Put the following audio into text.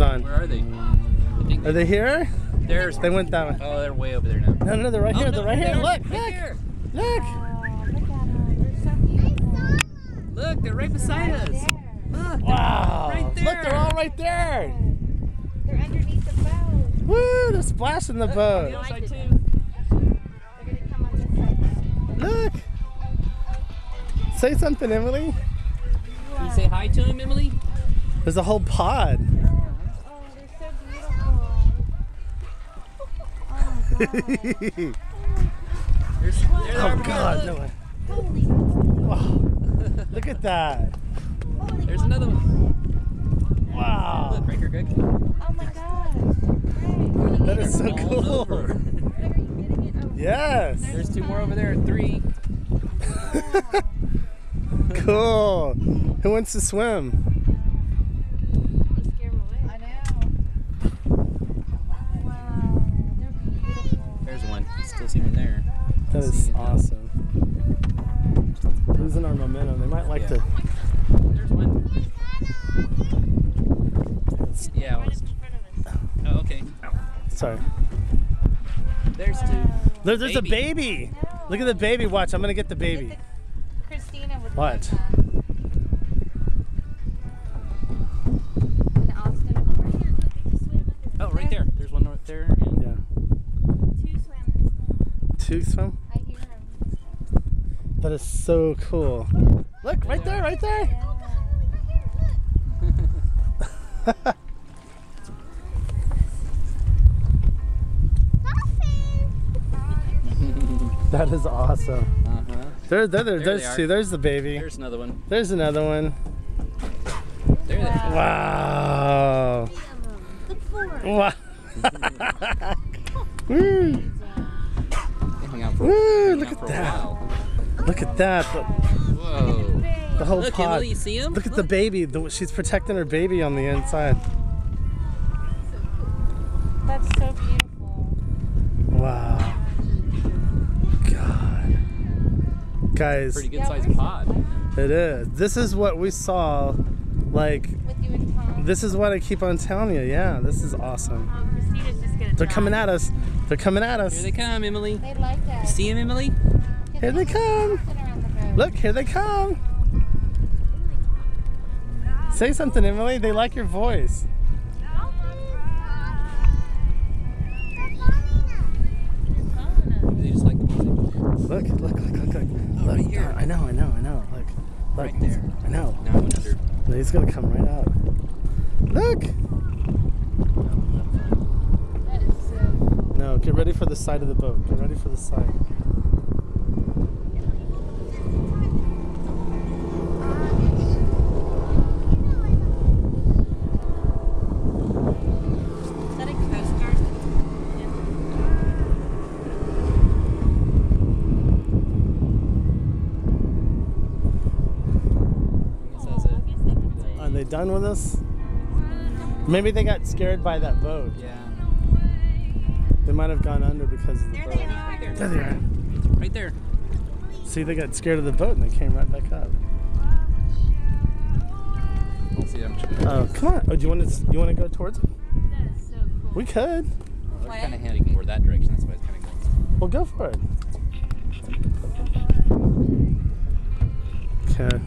on. Where are they? I Are they here? There's. They went that way. Oh, they're way over there now. No, no, they're right here. Oh, they're no, right here. Look, Right look, there. look. Oh, look at them. They're so beautiful. Look, they're right beside us. There. Look. Wow. Right Look, they're all right there. They're underneath the boat. Woo, they're splashing the On the boat. other side too. They're gonna come on this side. Look. Say something, Emily. Can you say hi to him, Emily? There's a whole pod. Oh, they're so beautiful. Oh my god. There's, there they are Oh over here, Oh, God, look. no way. Holy, Wow. Look at that. There's another one. Wow. Look, right here, Greg. Oh my gosh. That is so cool. over. Are you getting it? Oh, Yes. There's two more over there. Three. cool. Who wants to swim? you scare them away. I know. Wow. They're beautiful. There's one. Still there. That is See you awesome. Losing our momentum. They might like Yeah. to. There's one. Yeah. Right well, up in front of us. Oh, okay. Sorry. There's two. There, there's Baby. a baby. Look at the baby. Watch. I'm gonna get the baby. Look Christina would What? Way. Two swim. I hear them. That is so cool. Look right there. Right there. Yeah. that is awesome. uh-huh. There, there, there, There there's two. There's the baby. There's another one. There's another one. There they are. Wow. Look for it. Wow. Woo. Woo, look at that. Look at that. The, Whoa. the whole Look, pod. Emily, you see him? Look at the baby. The, she's protecting her baby on the inside. That's so beautiful. Wow. God. Guys, Pretty good Yeah, sized pod. it is. This is what we saw. Like, With you and Tom. this is what I keep on telling you. Yeah, this is awesome. Oh, Christina's just gonna They're die. coming at us. They're coming at us. Here they come, Emily. They like that. You see him, Emily? Um, here they come. Look, here they come. Say something, Emily. They like your voice. They just like the music. Look, look, look, look, look. Oh, right here. I know, I know, I know. Look, look. Right there. I know. Now I went under. He's gonna come right out. Look. That is so No, get ready for the side of the boat. Get ready for the side. Done with us? Maybe they got scared by that boat. Yeah. They might have gone under because of the There boat. they are. Right there. There they are. Right there. See, they got scared of the boat and they came right back up. Let's see them. Oh, come on. Oh, do you want to? You want to go towards them? That is so cool. We could. They're kind of heading more that direction. That's why it's kind of going. Well, go for it. Okay.